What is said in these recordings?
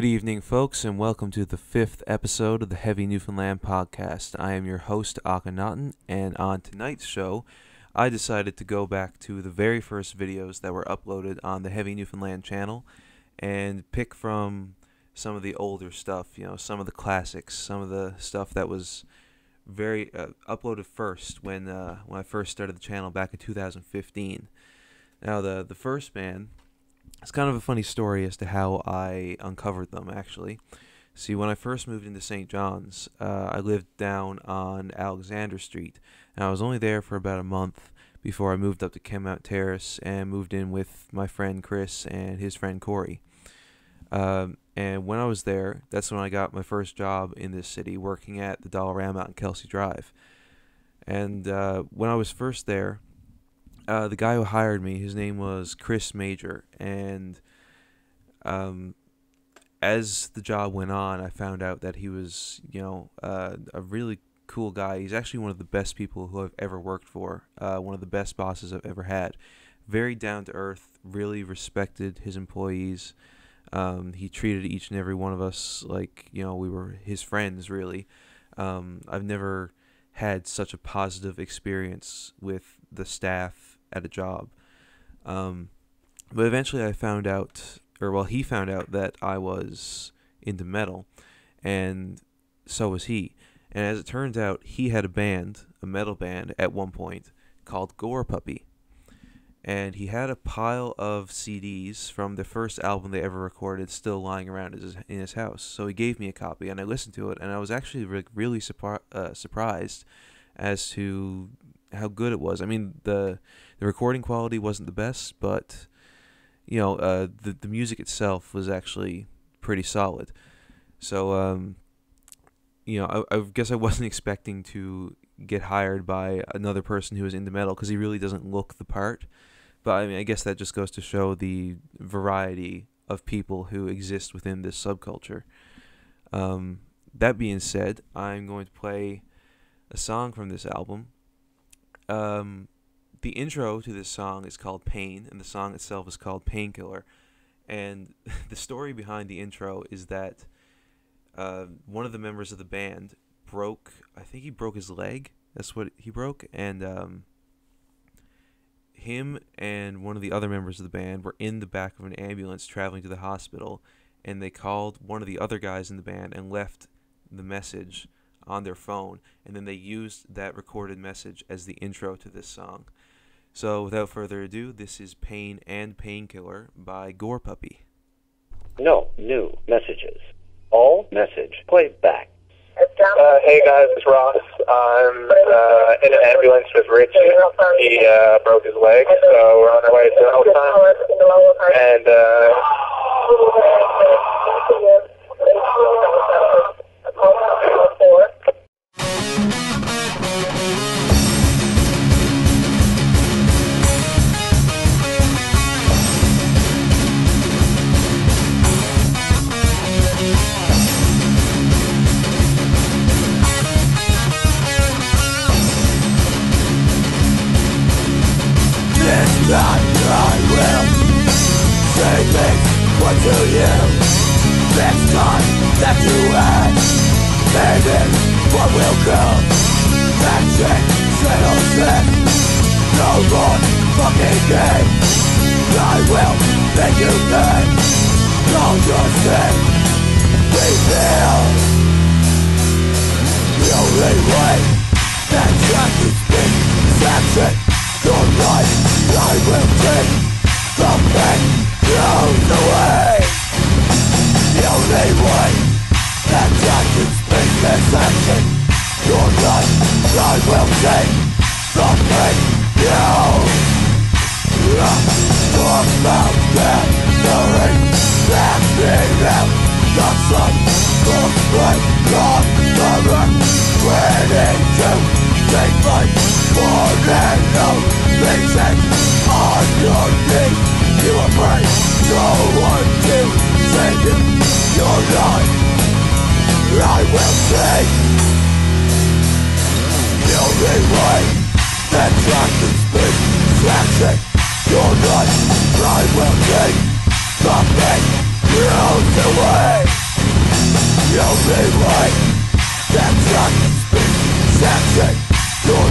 Good evening, folks, and welcome to the fifth episode of the Heavy Newfoundland podcast. I am your host, Akhenaten, and on tonight's show, I decided to go back to the very first videos that were uploaded on the Heavy Newfoundland channel and pick from some of the older stuff, you know, some of the classics, some of the stuff that was very uh, uploaded first when uh, when I first started the channel back in 2015. Now, the the first band it's kind of a funny story as to how I uncovered them, actually. See, when I first moved into St. John's, uh, I lived down on Alexander Street, and I was only there for about a month before I moved up to Kenmount Terrace and moved in with my friend Chris and his friend Corey. Um, and when I was there, that's when I got my first job in this city, working at the Dollarama on Kelsey Drive. And uh, when I was first there, uh, the guy who hired me, his name was Chris Major, and um, as the job went on, I found out that he was, you know, uh, a really cool guy. He's actually one of the best people who I've ever worked for. Uh, one of the best bosses I've ever had. Very down to earth. Really respected his employees. Um, he treated each and every one of us like you know we were his friends. Really, um, I've never had such a positive experience with the staff at a job. Um, but eventually I found out, or well, he found out that I was into metal, and so was he. And as it turns out, he had a band, a metal band, at one point called Gore Puppy. And he had a pile of CDs from the first album they ever recorded still lying around in his house. So he gave me a copy, and I listened to it, and I was actually re- really surpri- uh, surprised as to how good it was. I mean, the the recording quality wasn't the best, but you know, uh, the the music itself was actually pretty solid. So, um, you know, I, I guess I wasn't expecting to get hired by another person who was into metal because he really doesn't look the part. But I mean, I guess that just goes to show the variety of people who exist within this subculture. Um, that being said, I'm going to play a song from this album. Um, the intro to this song is called Pain, and the song itself is called Painkiller. And the story behind the intro is that uh, one of the members of the band broke, I think he broke his leg. That's what he broke. And um, him and one of the other members of the band were in the back of an ambulance traveling to the hospital. And they called one of the other guys in the band and left the message on their phone. And then they used that recorded message as the intro to this song. So, without further ado, this is Pain and Painkiller by Gore Puppy. No new messages. All message played back. Uh, hey guys, it's Ross. I'm uh, in an ambulance with Richie. He uh, broke his leg, so we're on our way to the hotel. And uh, that I will say things what to you Next time that you act Maybe what will come Action, settle set No more fucking game I will make you pay just say We feel The only way That track is big Action your life I will take the pain goes away The only way that I can speak this action Your life I will take the pain goes Talk about gathering Acting out the sun spring of the run Ready to take On your knees You are afraid No one to save you Your life I will take The only way That I can speak Flashing Your life I will take The pain can Section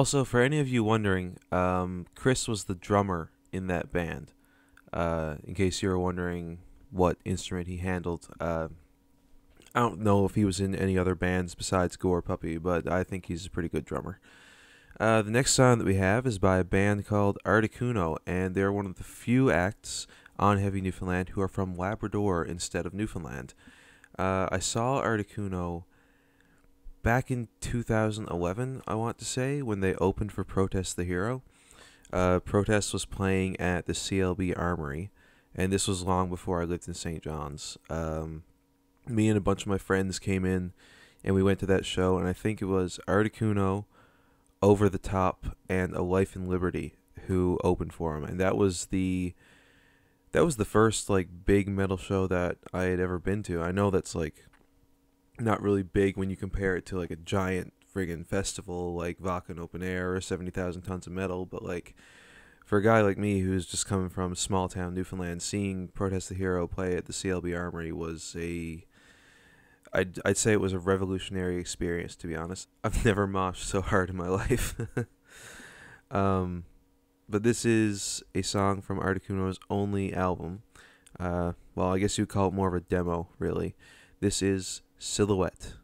Also, for any of you wondering, um, Chris was the drummer in that band. Uh, in case you were wondering what instrument he handled, uh, I don't know if he was in any other bands besides Gore Puppy, but I think he's a pretty good drummer. Uh, the next song that we have is by a band called Articuno, and they're one of the few acts on Heavy Newfoundland who are from Labrador instead of Newfoundland. Uh, I saw Articuno back in 2011, I want to say, when they opened for Protest the Hero. Uh, Protest was playing at the CLB Armory, and this was long before I lived in St. John's. Um, me and a bunch of my friends came in, and we went to that show, and I think it was Articuno, Over the Top, and A Life in Liberty who opened for him, and that was the that was the first like big metal show that I had ever been to. I know that's like not really big when you compare it to like a giant friggin' festival like Wacken Open Air or 70,000 tons of metal, but like for a guy like me who's just coming from small town Newfoundland, seeing Protest the Hero play at the CLB Armory was a I'd, I'd say it was a revolutionary experience to be honest. I've never moshed so hard in my life. um, but this is a song from Articuno's only album. Uh, well, I guess you'd call it more of a demo, really. This is Silhouette.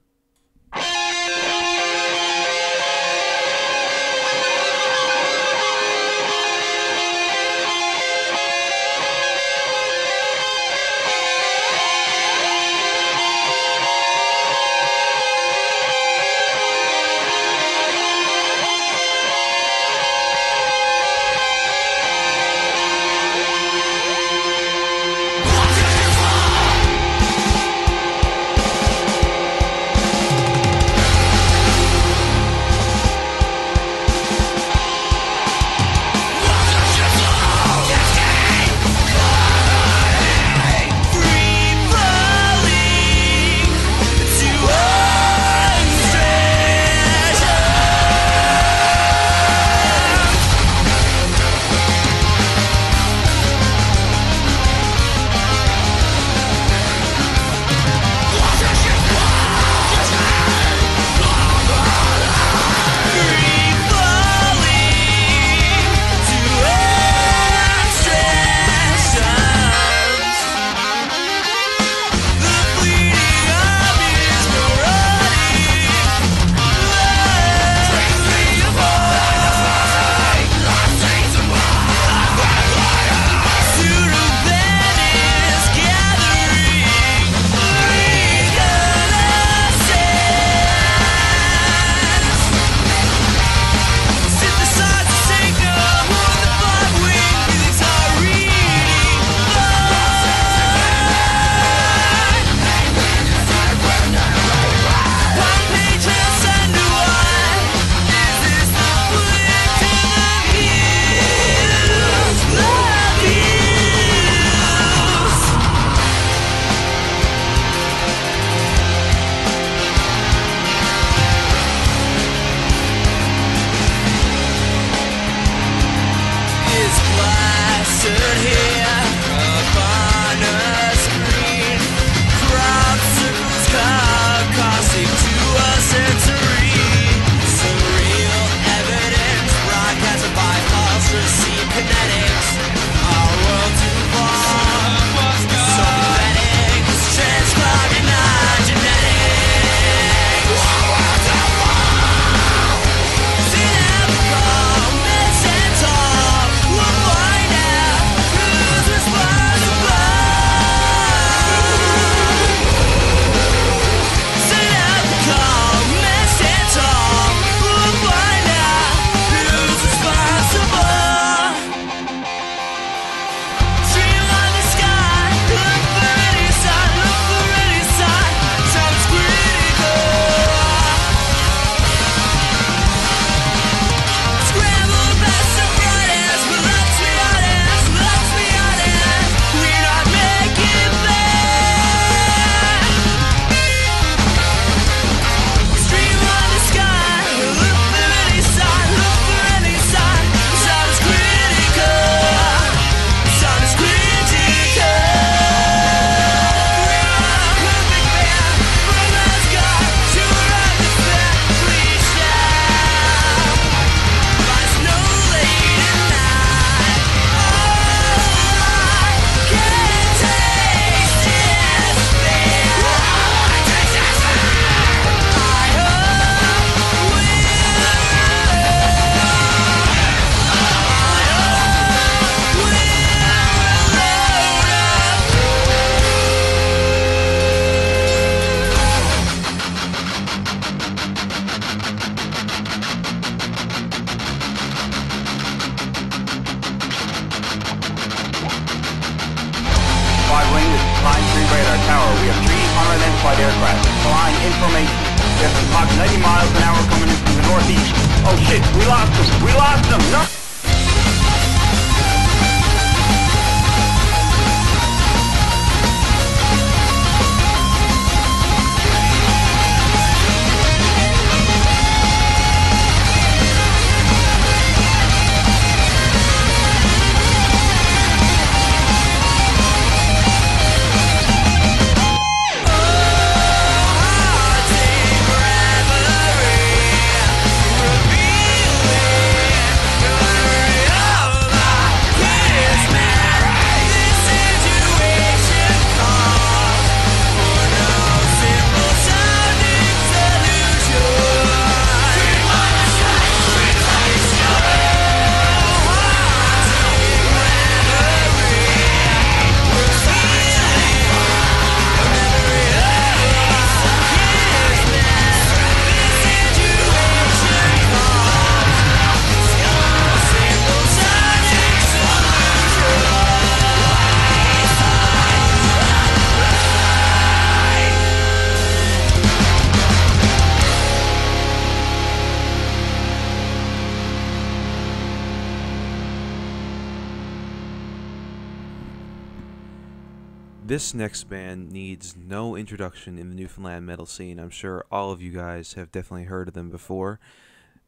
This next band needs no introduction in the Newfoundland metal scene. I'm sure all of you guys have definitely heard of them before.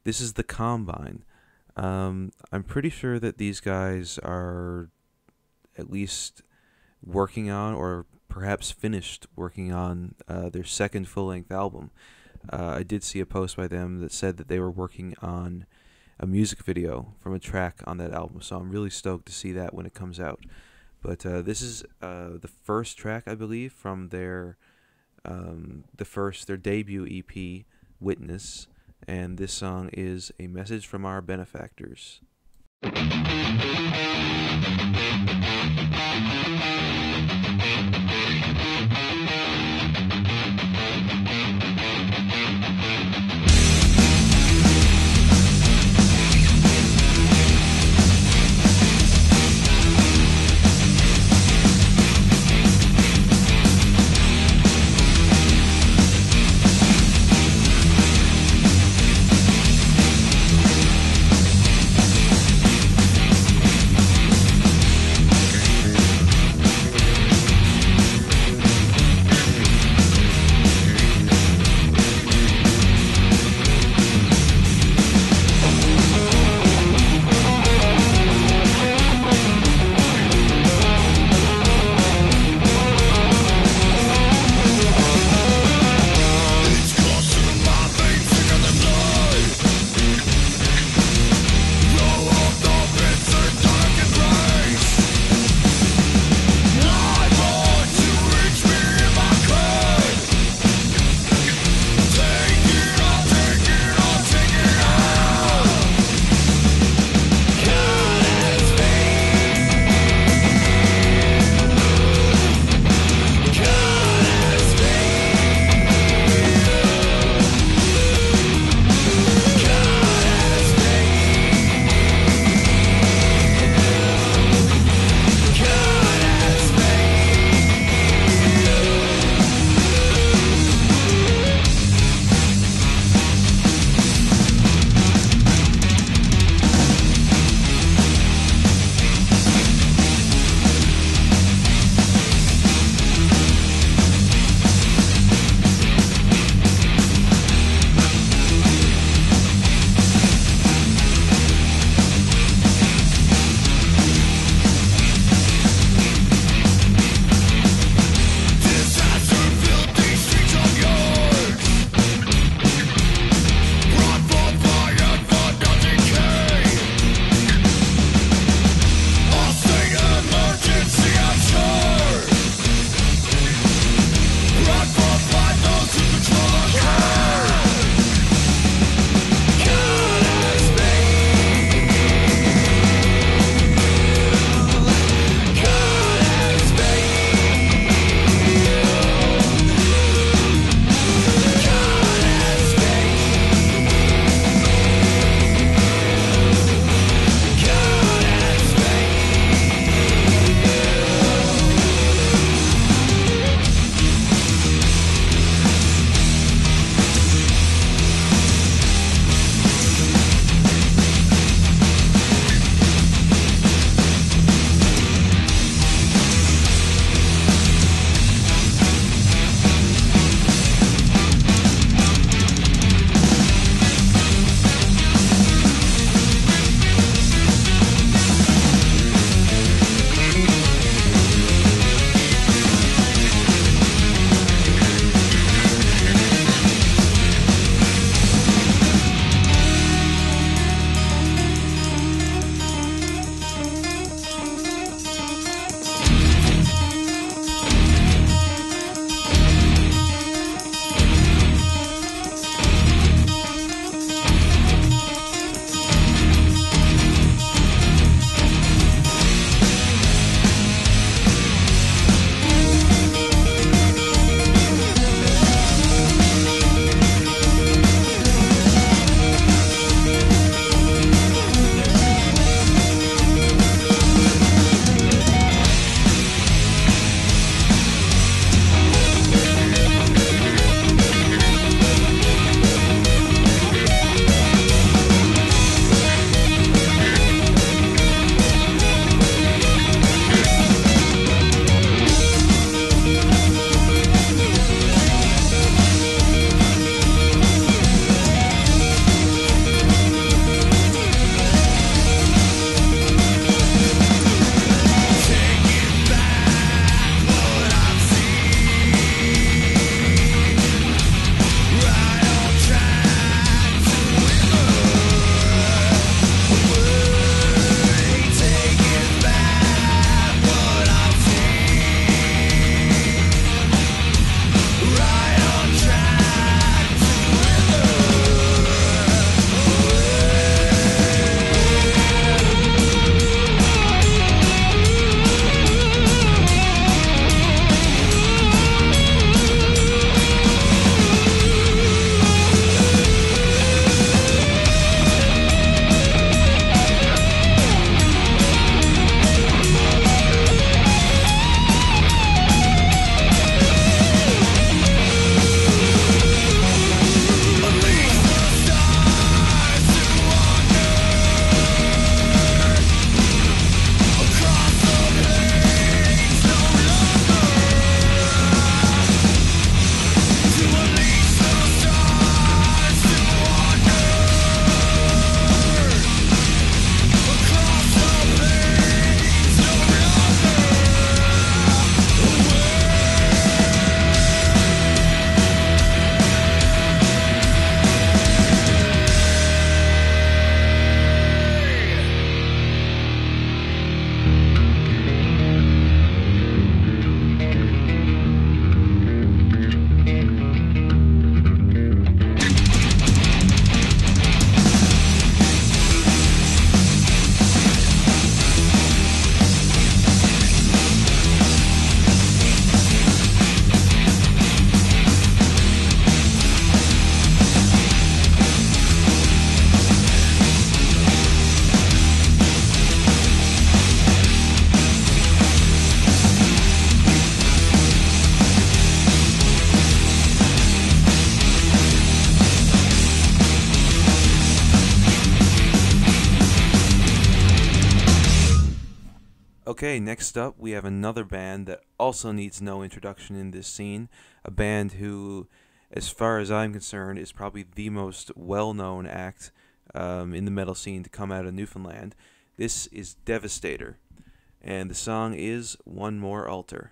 This is the Combine. Um, I'm pretty sure that these guys are at least working on, or perhaps finished working on, uh, their second full length album. Uh, I did see a post by them that said that they were working on a music video from a track on that album, so I'm really stoked to see that when it comes out. But uh, this is uh, the first track, I believe, from their um, the first their debut EP, Witness, and this song is a message from our benefactors. Okay, next up, we have another band that also needs no introduction in this scene. A band who, as far as I'm concerned, is probably the most well known act um, in the metal scene to come out of Newfoundland. This is Devastator, and the song is One More Altar.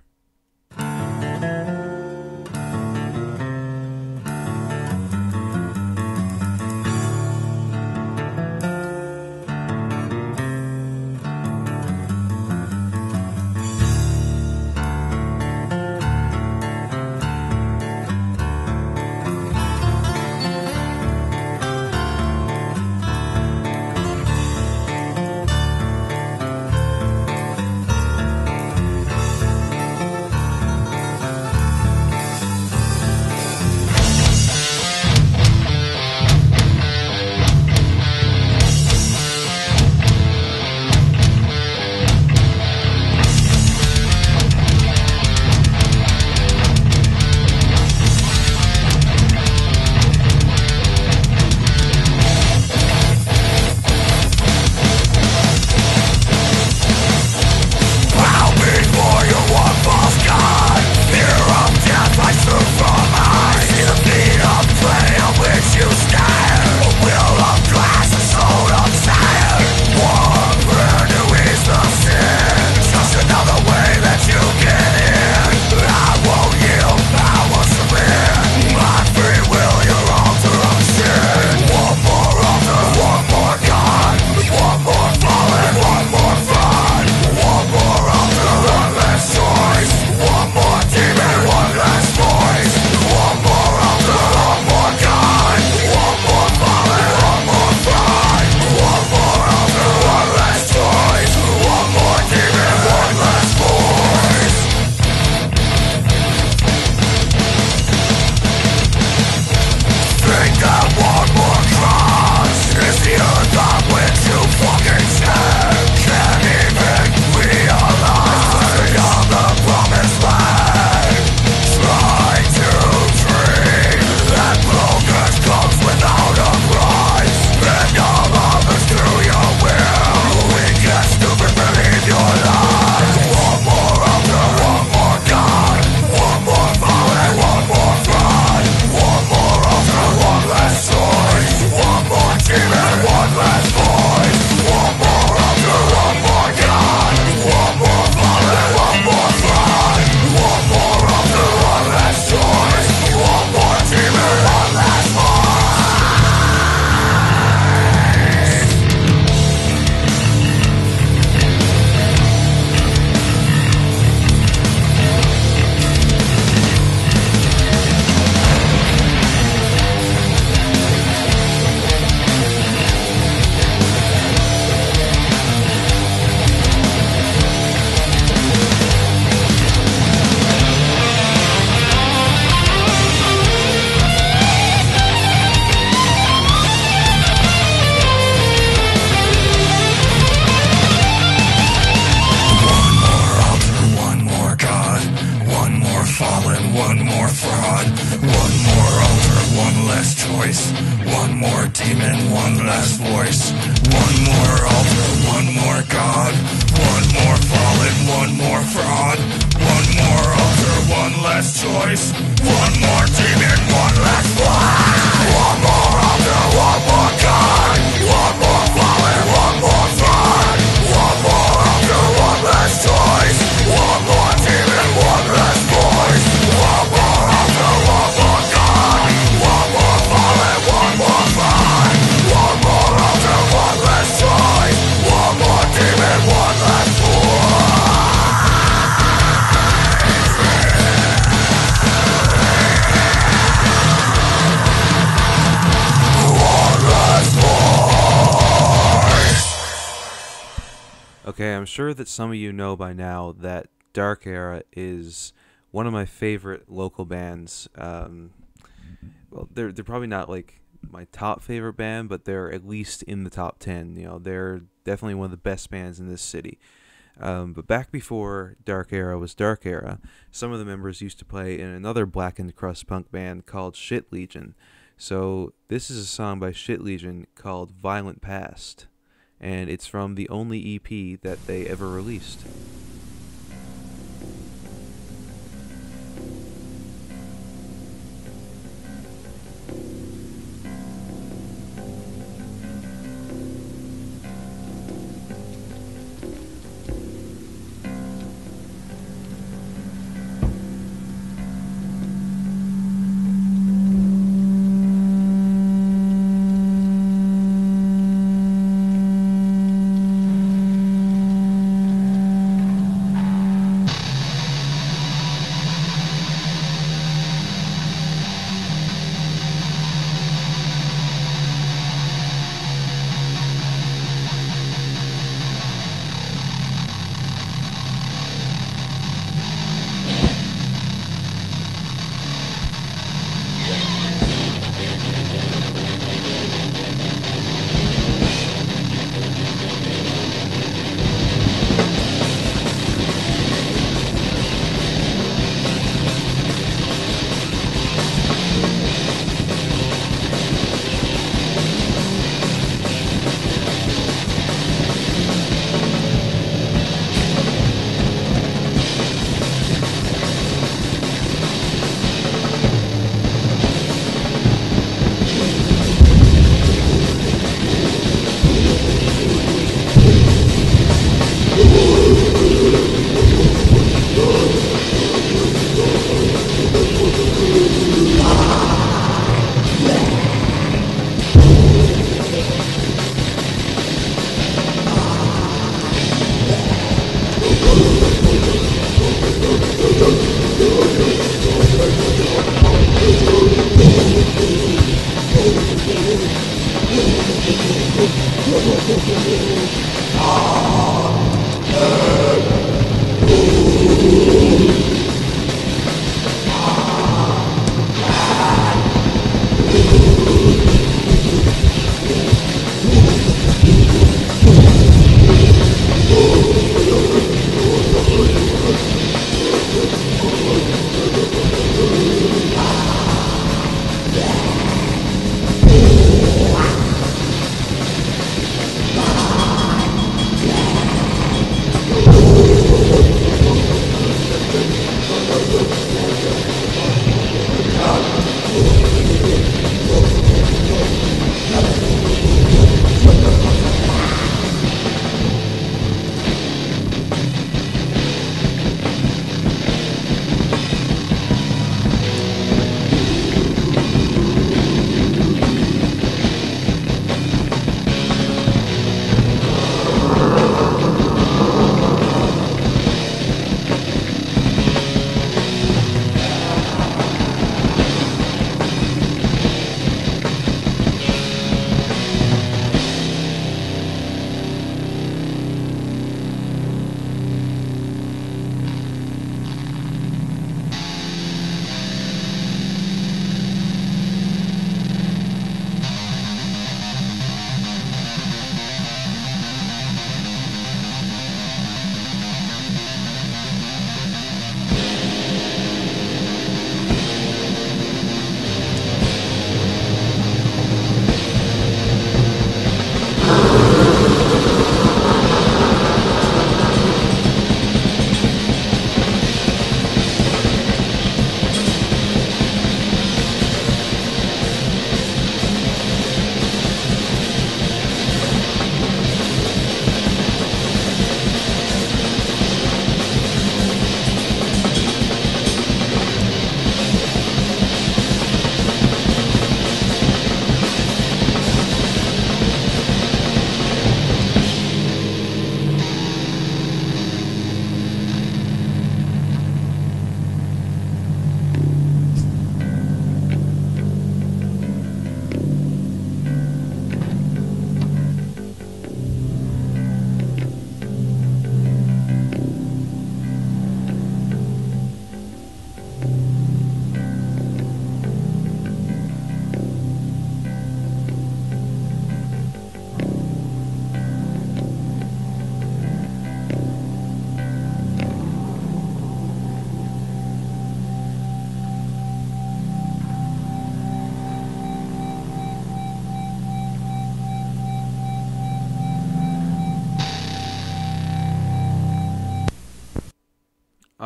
Sure that some of you know by now that Dark Era is one of my favorite local bands. Um, well, they're they're probably not like my top favorite band, but they're at least in the top ten. You know, they're definitely one of the best bands in this city. Um, but back before Dark Era was Dark Era, some of the members used to play in another blackened crust punk band called Shit Legion. So this is a song by Shit Legion called Violent Past. And it's from the only EP that they ever released.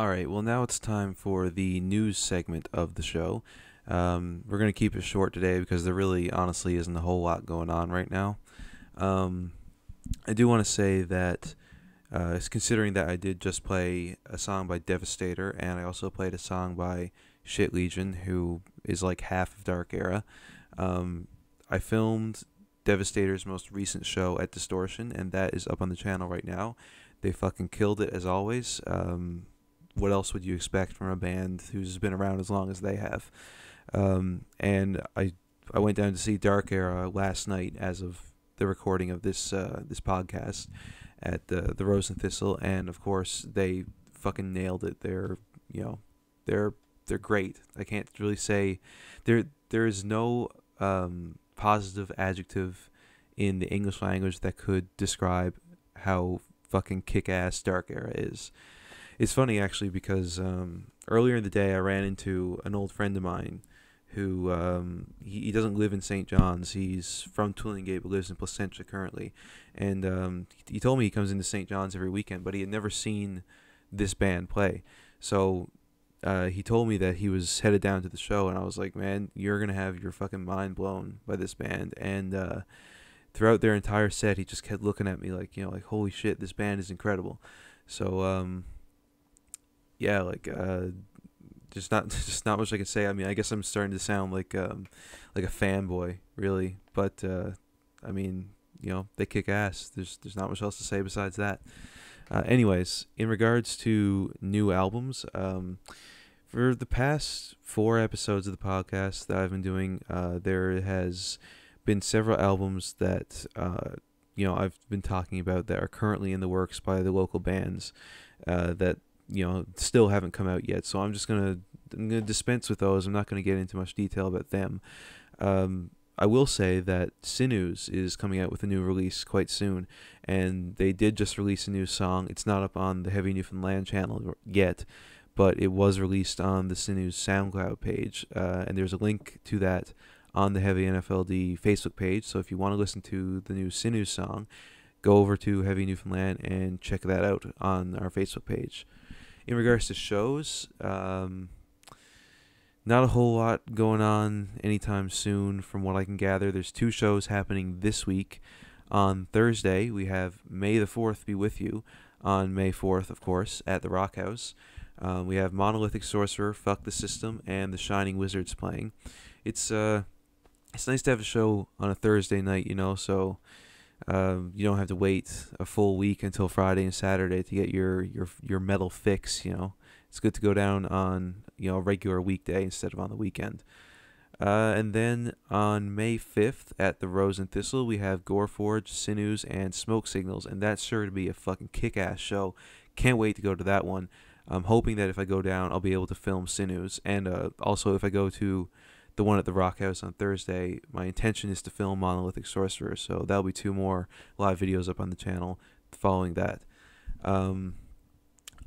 All right, well, now it's time for the news segment of the show. Um, we're going to keep it short today because there really, honestly, isn't a whole lot going on right now. Um, I do want to say that, uh, considering that I did just play a song by Devastator and I also played a song by Shit Legion, who is like half of Dark Era, um, I filmed Devastator's most recent show at Distortion, and that is up on the channel right now. They fucking killed it as always. Um, what else would you expect from a band who's been around as long as they have? Um, and I I went down to see Dark Era last night, as of the recording of this uh, this podcast, at the the Rose and Thistle, and of course they fucking nailed it. They're you know they're they're great. I can't really say there there is no um, positive adjective in the English language that could describe how fucking kick ass Dark Era is. It's funny actually because um, earlier in the day I ran into an old friend of mine who um, he, he doesn't live in St. John's. He's from Twillingate but lives in Placentia currently. And um, he told me he comes into St. John's every weekend, but he had never seen this band play. So uh, he told me that he was headed down to the show, and I was like, man, you're gonna have your fucking mind blown by this band. And uh, throughout their entire set, he just kept looking at me like, you know, like holy shit, this band is incredible. So um, yeah, like uh, just not just not much I can say. I mean, I guess I'm starting to sound like um, like a fanboy, really. But uh, I mean, you know, they kick ass. There's there's not much else to say besides that. Uh, anyways, in regards to new albums, um, for the past four episodes of the podcast that I've been doing, uh, there has been several albums that uh, you know I've been talking about that are currently in the works by the local bands uh, that you know still haven't come out yet. So I'm just gonna I'm gonna dispense with those. I'm not gonna get into much detail about them. Um, I will say that Sinews is coming out with a new release quite soon, and they did just release a new song. It's not up on the Heavy Newfoundland channel yet, but it was released on the Sinews SoundCloud page, uh, and there's a link to that on the Heavy NFLD Facebook page. So if you want to listen to the new Sinews song, go over to Heavy Newfoundland and check that out on our Facebook page. In regards to shows, um, not a whole lot going on anytime soon from what I can gather. There's two shows happening this week. On Thursday, we have May the 4th Be With You on May 4th, of course, at the Rock House. Um, we have Monolithic Sorcerer, Fuck the System, and The Shining Wizards playing. It's uh, it's nice to have a show on a Thursday night, you know, so um, you don't have to wait a full week until Friday and Saturday to get your your your metal fix. You know, it's good to go down on you know a regular weekday instead of on the weekend. Uh, and then on May 5th at the Rose and Thistle, we have Goreforge, Sinews, and Smoke Signals, and that's sure to be a fucking kick-ass show. Can't wait to go to that one. I'm hoping that if I go down, I'll be able to film Sinews, and uh, also if I go to the one at the Rock House on Thursday, my intention is to film Monolithic Sorcerer, so that'll be two more live videos up on the channel following that. Um,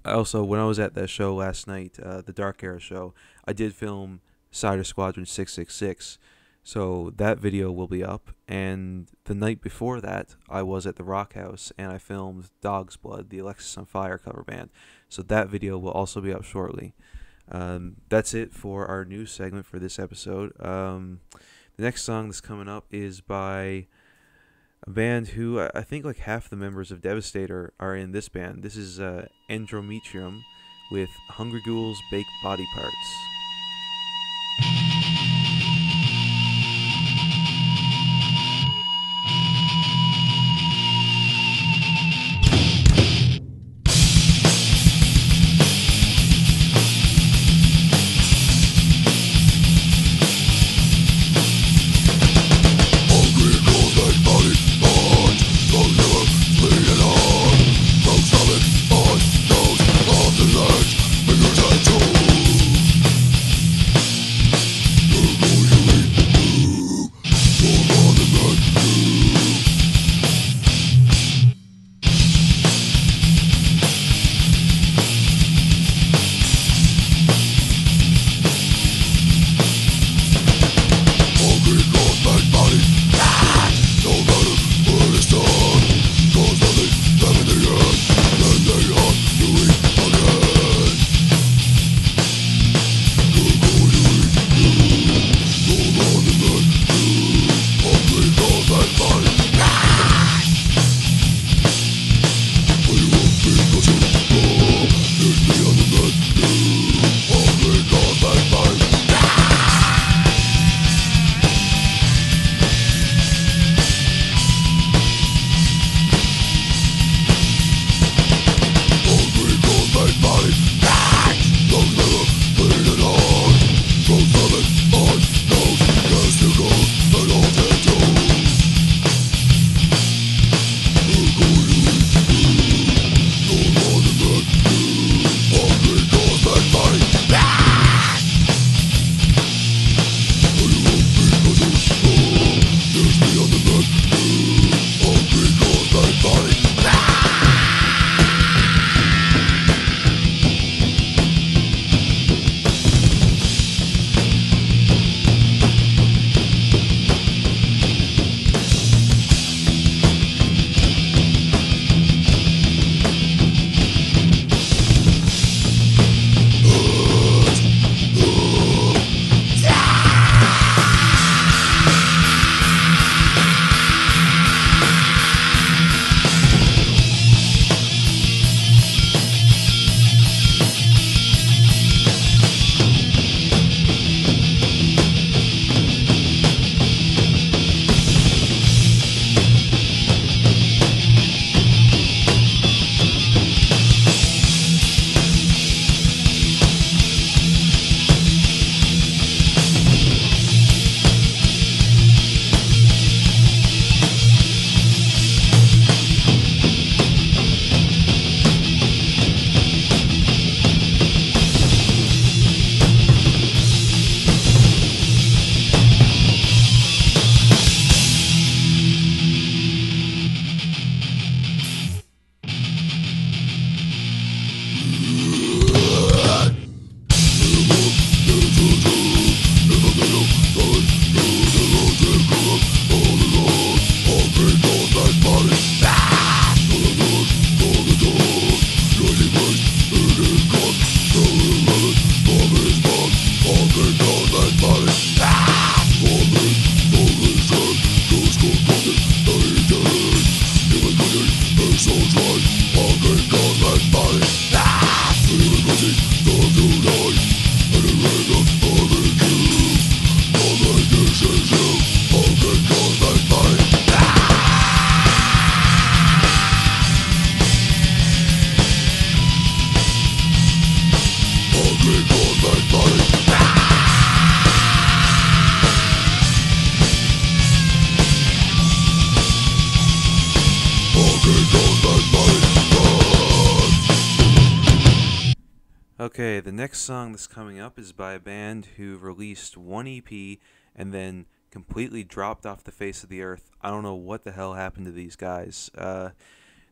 also, when I was at that show last night, uh, the Dark Era show, I did film Cider Squadron 666. So that video will be up. And the night before that, I was at the Rock House and I filmed Dog's Blood, the Alexisonfire cover band. So that video will also be up shortly. Um, that's it for our news segment for this episode. Um, the next song that's coming up is by a band who I think like half the members of Devastator are in this band. This is uh, Endometrium with Hungry Ghouls Baked Body Parts. Next song that's coming up is by a band who released one EP and then completely dropped off the face of the earth. I don't know what the hell happened to these guys. Uh,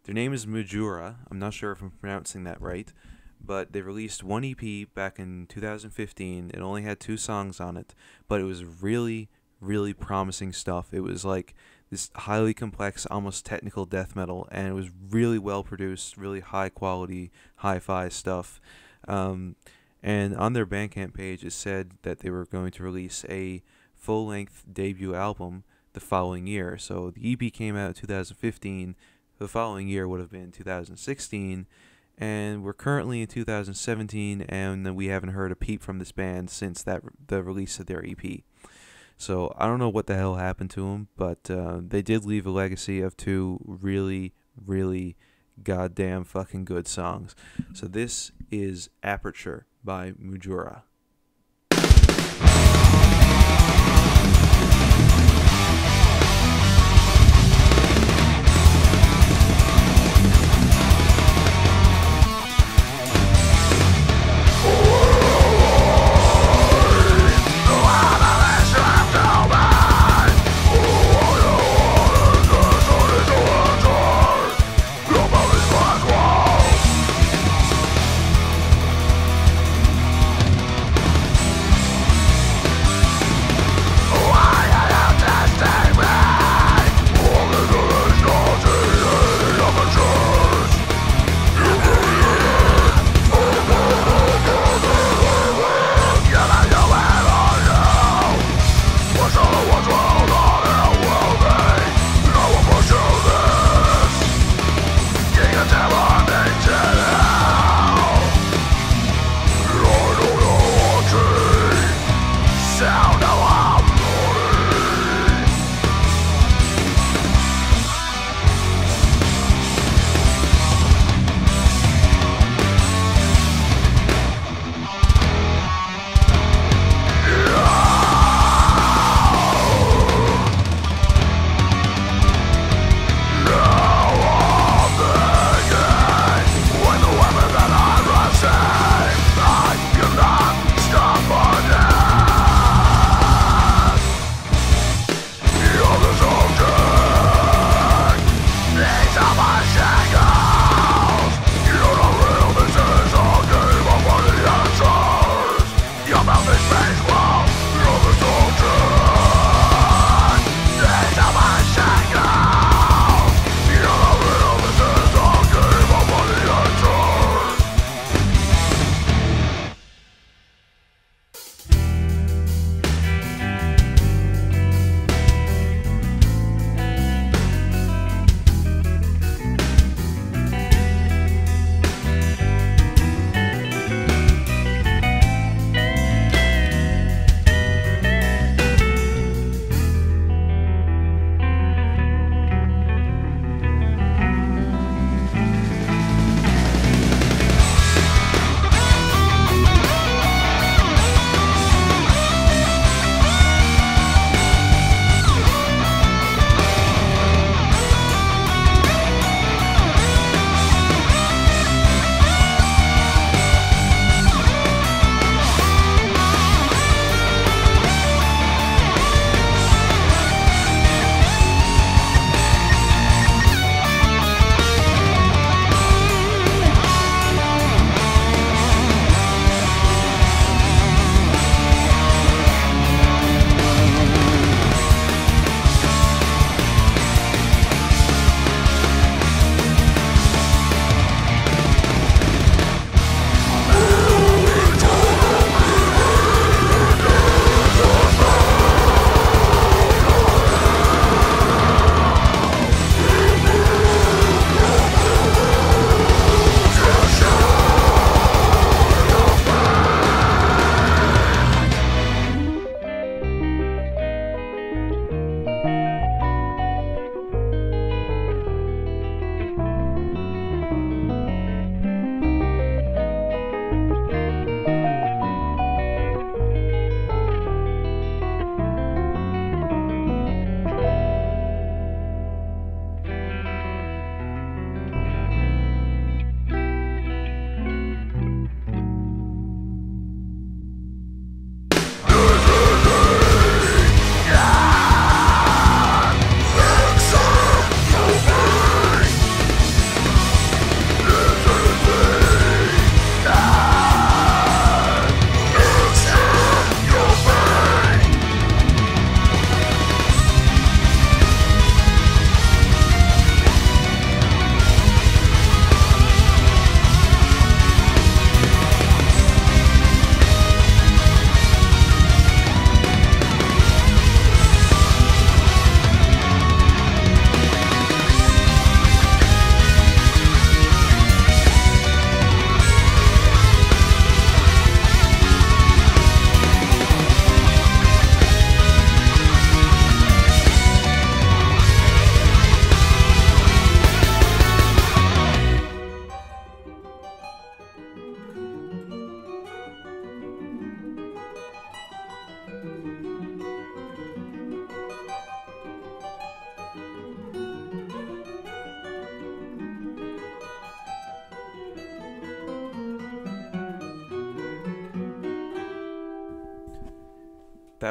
their name is Mujura. I'm not sure if I'm pronouncing that right, but they released one EP back in 2015. It only had two songs on it, but it was really, really promising stuff. It was like this highly complex, almost technical death metal, and it was really well produced, really high quality, hi fi stuff. Um, and on their Bandcamp page, it said that they were going to release a full length debut album the following year. So the EP came out in 2015. The following year would have been 2016. And we're currently in 2017, and we haven't heard a peep from this band since that the release of their EP. So I don't know what the hell happened to them, but uh, they did leave a legacy of two really, really goddamn fucking good songs. So this is Aperture by Mujura.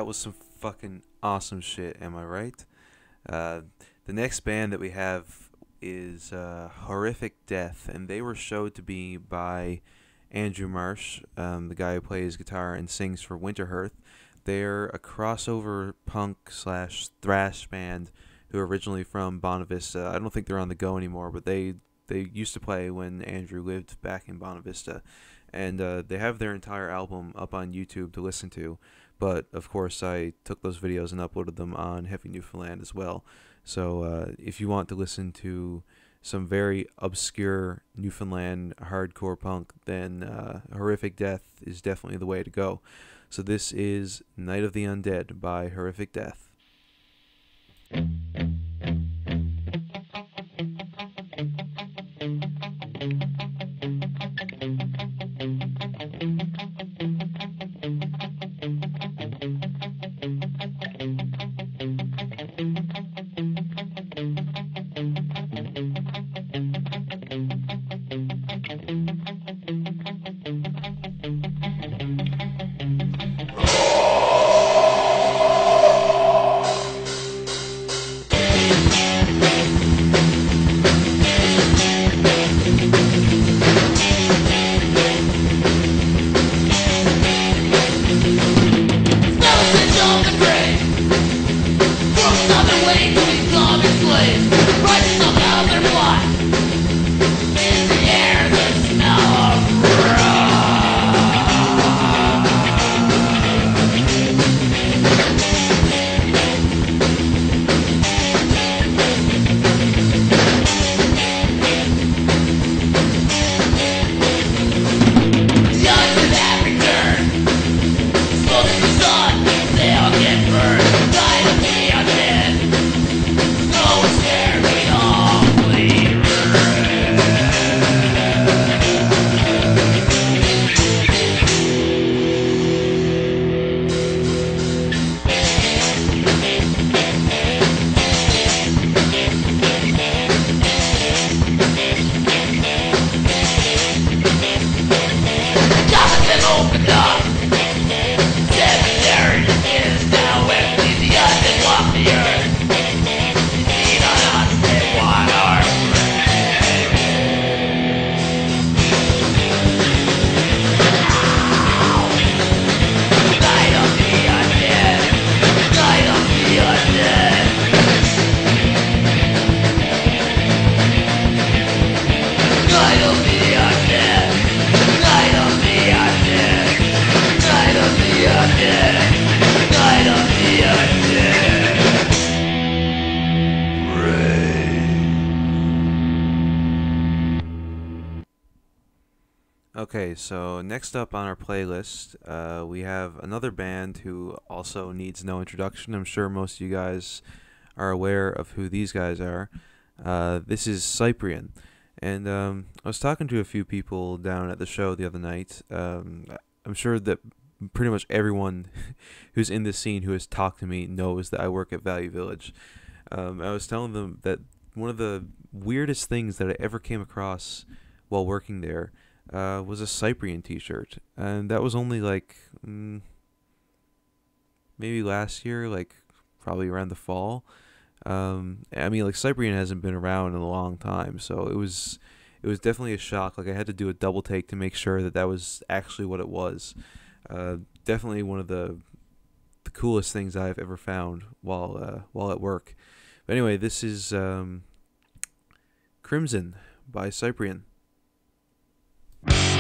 That was some fucking awesome shit. Am I right? Uh, the next band that we have is uh, Horrific Death, and they were showed to be by Andrew Marsh, um, the guy who plays guitar and sings for Winterhearth. They're a crossover punk slash thrash band who are originally from Bonavista. I don't think they're on the go anymore, but they they used to play when Andrew lived back in Bonavista, and uh, they have their entire album up on YouTube to listen to. But of course, I took those videos and uploaded them on Heavy Newfoundland as well. So uh, if you want to listen to some very obscure Newfoundland hardcore punk, then uh, Horrific Death is definitely the way to go. So this is Night of the Undead by Horrific Death. Next up on our playlist, uh, we have another band who also needs no introduction. I'm sure most of you guys are aware of who these guys are. Uh, this is Cyprian. And um, I was talking to a few people down at the show the other night. Um, I'm sure that pretty much everyone who's in this scene who has talked to me knows that I work at Value Village. Um, I was telling them that one of the weirdest things that I ever came across while working there uh, was a Cyprian T-shirt, and that was only like mm, maybe last year, like probably around the fall. Um, I mean, like Cyprian hasn't been around in a long time, so it was it was definitely a shock. Like I had to do a double take to make sure that that was actually what it was. Uh, definitely one of the the coolest things I've ever found while uh, while at work. But anyway, this is um, Crimson by Cyprian. Night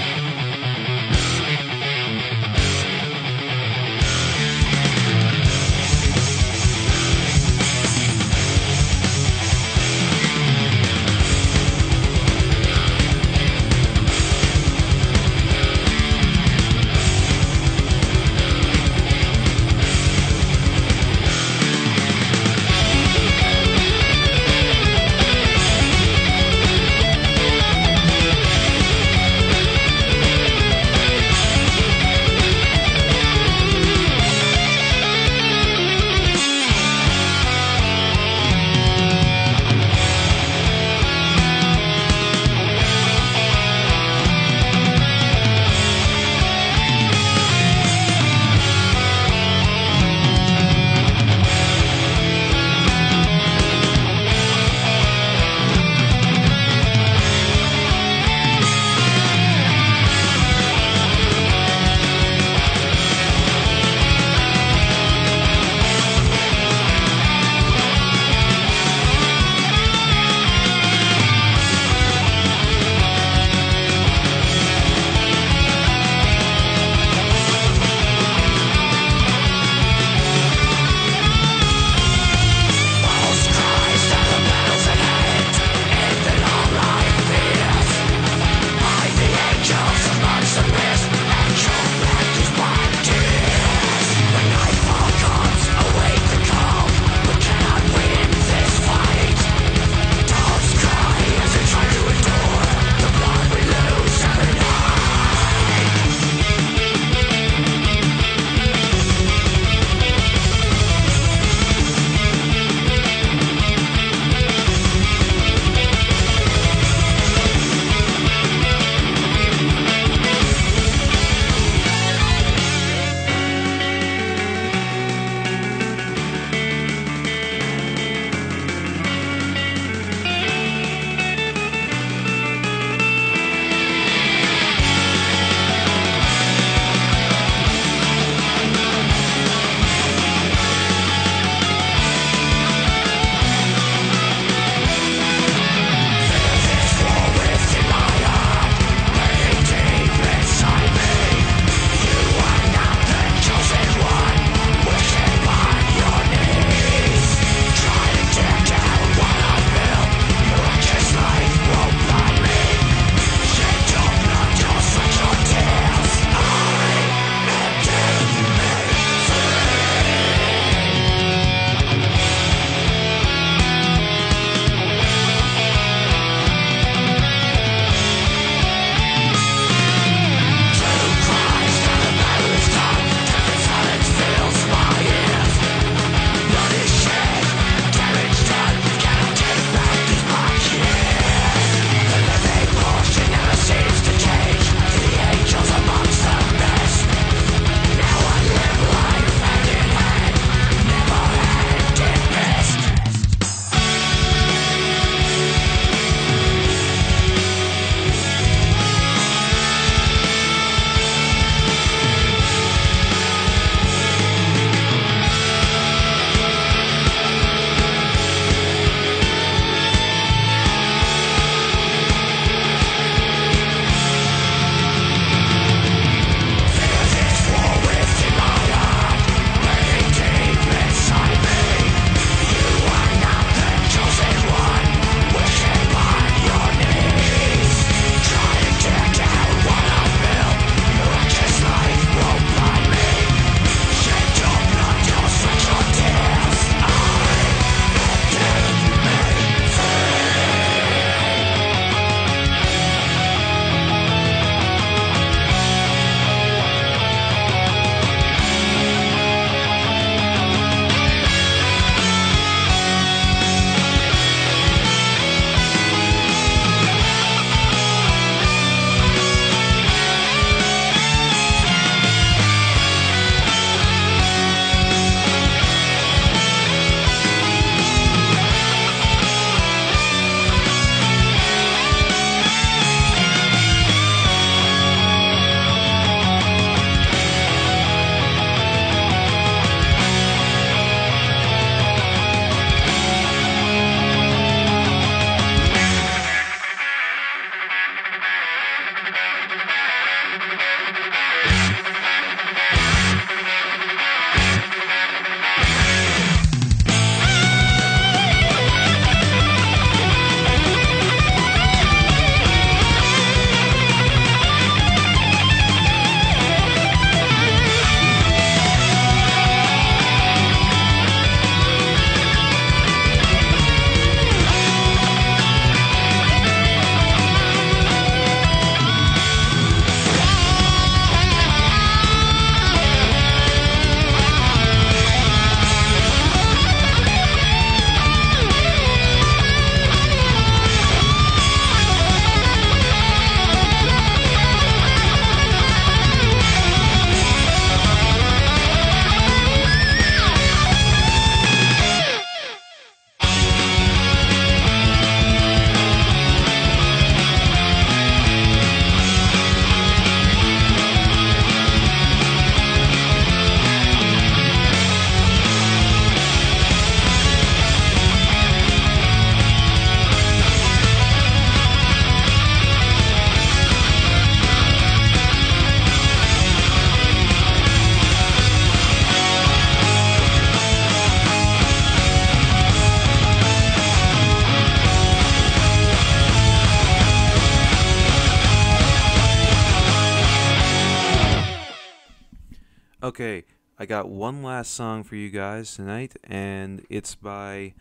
last song for you guys tonight, and it's by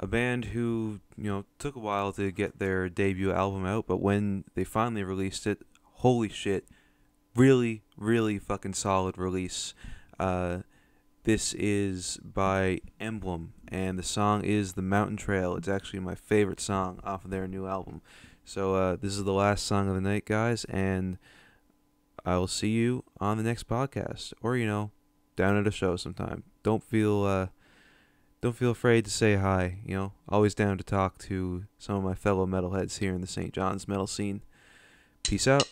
a band who, you know, took a while to get their debut album out, but when they finally released it, holy shit, really, really fucking solid release. Uh, this is by Emblem, and the song is The Mountain Trail. It's actually my favorite song off of their new album. So, uh, this is the last song of the night, guys, and I will see you on the next podcast, or you know, down at a show sometime, don't feel uh, don't feel afraid to say hi. You know, always down to talk to some of my fellow metalheads here in the St. John's metal scene. Peace out.